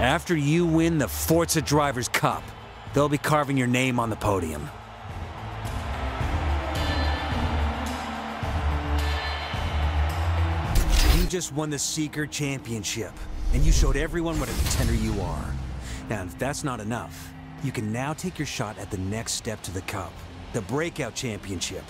After you win the Forza Drivers' Cup, they'll be carving your name on the podium. You just won the Seeker Championship, and you showed everyone what a contender you are. Now, if that's not enough, you can now take your shot at the next step to the Cup, the Breakout Championship.